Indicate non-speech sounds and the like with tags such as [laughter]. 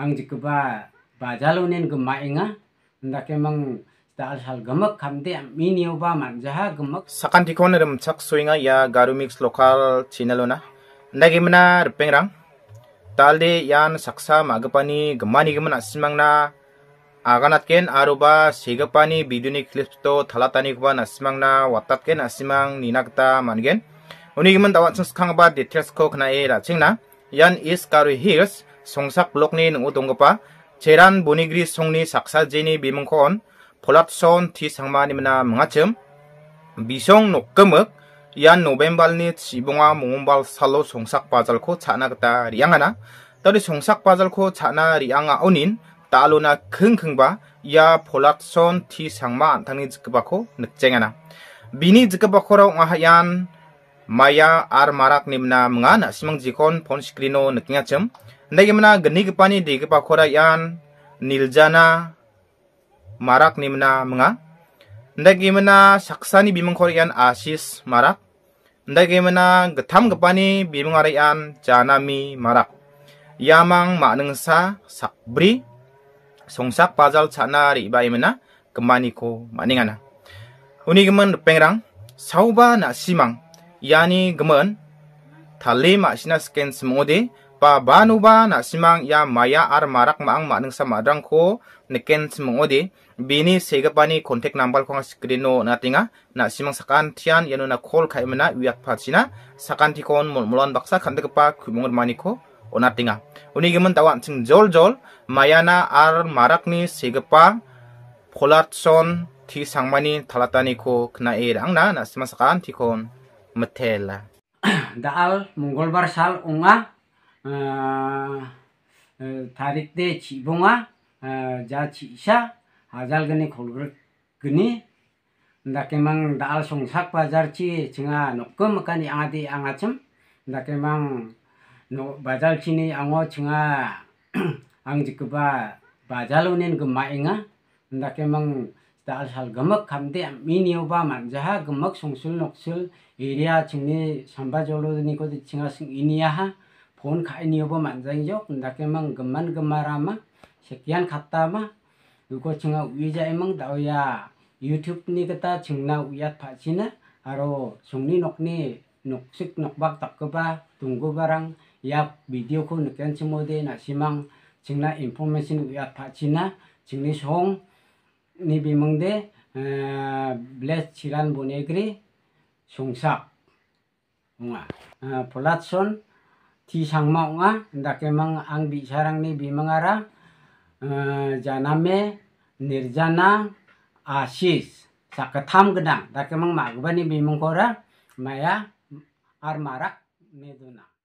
ang jikba bajalunin gemainga ndak emang dal sal gemek kamde minio ba manjaha gemek sakantikon rum chak suinga ya garumix lokal channelona ndagi mana rpengrang talde yan saksa magapani gemani gemana simangna aganatken aruba segapani biduni clipsto thalatani kuba nasimangna watatken asimang ninakta mangen unigiman dawat sangskangba details ko kna e rachingna yan is karu hills সংসাক ব্লকনি নুঙ্গু দংগপা চেরান বনিগ্রি সংনি সাকসা জেনি বিমুংখো অন ফলাতসন থি সাংমা নিমনা মাংচম বিসং নককমক ইয়ান নভেম্বরনি চিবংা মুংবাল সালো সংসাক পাজালখো ছানা গতা রিয়াঙ্গানা তরি সংসাক পাজালখো ছানা রিয়াঙ্গা অনিন তালুনা খং খংবা ইয়া ফলাতসন থি সাংমা আন্থানি জিকবাখো নকচেঙ্গানা বিনি জিকবাখরাও আহায়ান maya ar marak nimna mngan simang jikon phone screen no nikinga chem Ndagimana gani gepani di kepakora yan niljana marak nimna mga. Ndagimana saksani bimengkor yan asis marak. Ndagimana getam gepani bimengara yan janami marak. Yamang manengsa sakbri songsak pazal chana riba imena kemani ko maningana. Uni gemen pengrang sauba na simang yani gemen tali masina sken semode pa banu ba na simang ya maya ar marak maang madrang ko neken simang odi bini segapani kontak number ko screen no natinga na simang sakan tian yano na call kai mana wiat pachina sakan tikon mulmulan baksa kande pa kumungur maniko onatinga uni gemen tawan ching jol jol mayana ar marak ni segapa son ti sangmani talatani ko kena erang na na simang sakan tikon metela [coughs] daal mongolbar sal unga tarik de cibunga ja cisha hazal gani kholgur gani ndak emang dal songsak bazar ci cenga nokkem kani angati angacem ndak emang no bazar cini ango cenga ang jikba bajalunin gema inga ndak emang dal sal gemek kamde minio ba manjaha gemek songsul noksul area cingni sambajolo ni ko cenga sing inia ha phone khai nhiều bo man jang jok nda ke mang geman gemara ma sekian kata ma uko chinga uija emang dao ya youtube ni kata chingna uyat pha china aro sungni nokni noksik nokbak tak ba tunggu barang. Ya video ko nukian chimode na simang chingna information uyat pha china chingni song ni bimang de bless chiran bonegri sungsak nga polatson ti sang mau nga ndak emang ang bicarang ni bimangara uh, janame nirjana asis sakatam gedang. Ndak emang magba ni bimangkora maya ar marak neduna